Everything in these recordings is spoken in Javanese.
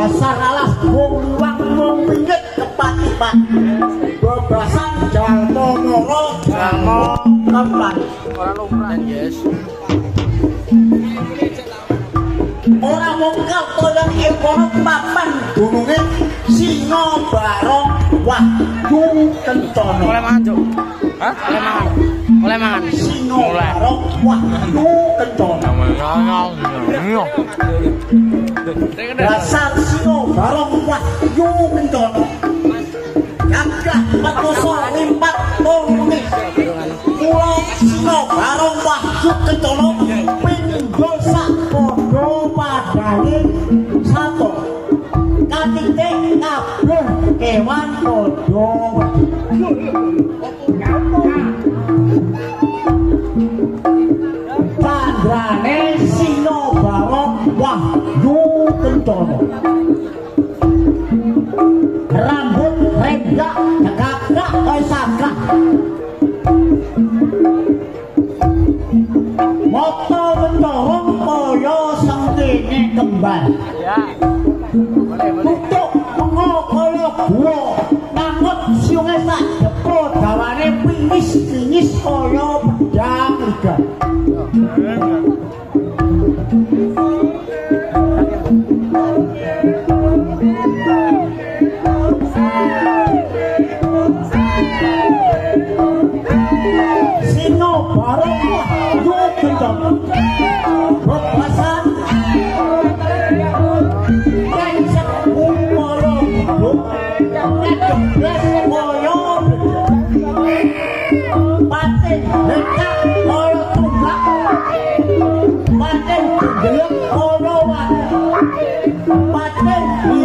Dasar alas wong wang wong pinggit kepati pak. Bebasan jalmo moro jalmo kepan. Orang lumrah. Yes. Ora mung katoyan ekono papan gununge singa barong wahyu kencana. Mulai mangan, Cuk. Hah? Mulai mangan. Mulai mangan. Singa barong wahyu kencana. Dasar singa barong wahyu kencana. Gagah patoso kewan padha Chandrane singa barong wahyu kencana. Rambut rendak cekak kaya sagak. Mata mencorong kaya sengkene kembar. Ya. Boleh, boleh. Tutuk mengo gua. Nangut siunge sak jeput gawane pingis-pingis kaya pedang. Sino bareng wahyu kencang. But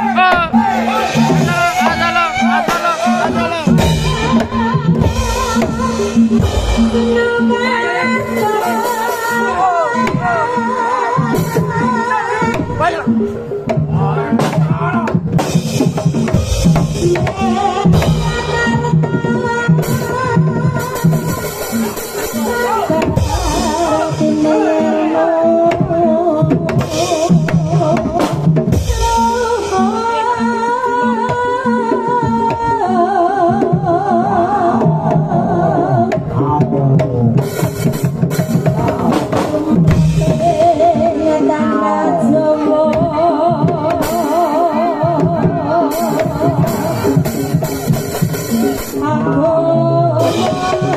Oh! Amor.